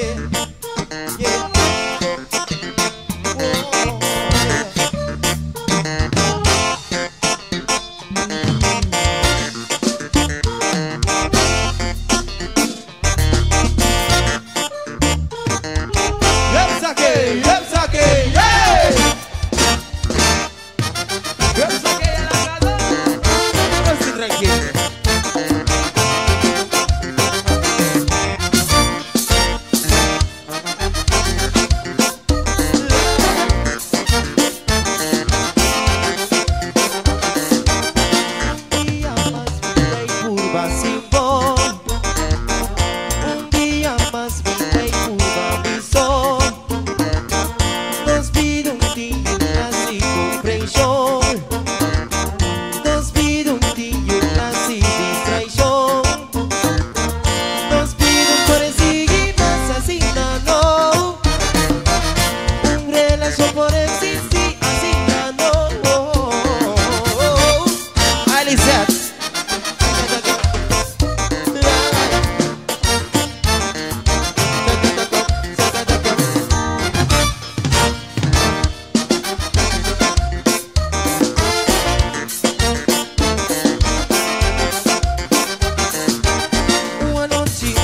yeah.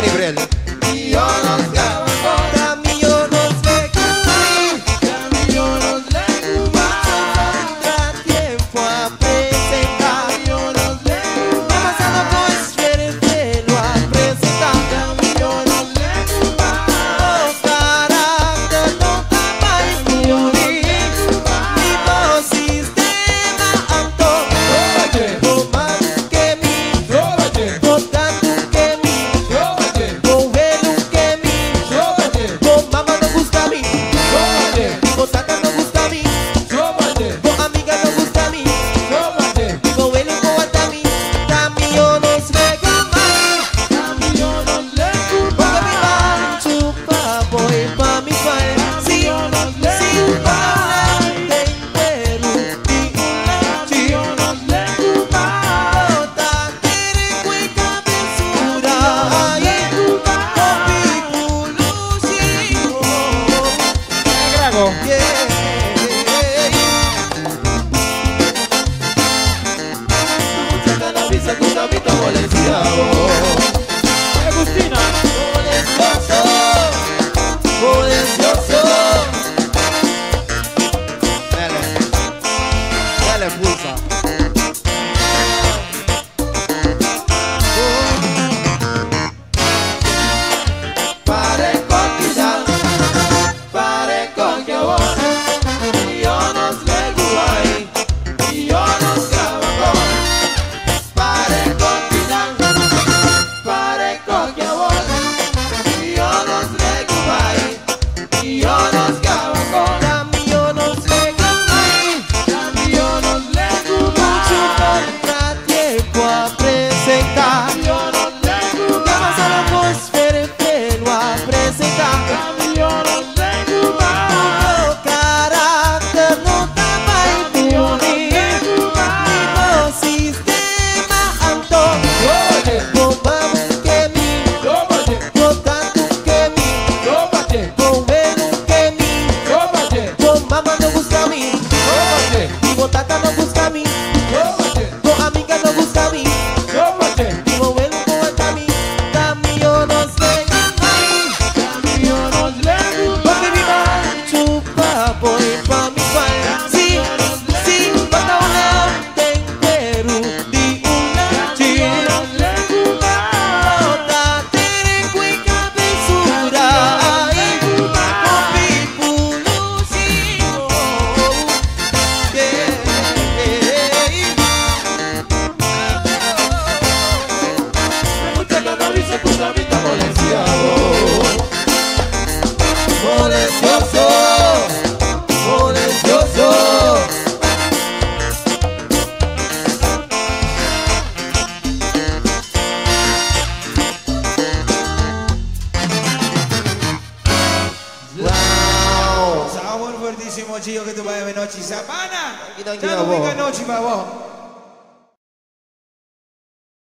Unibrel. Chicos, que tu padre noche. Zapana, Tranquilo, ya no venga noche para.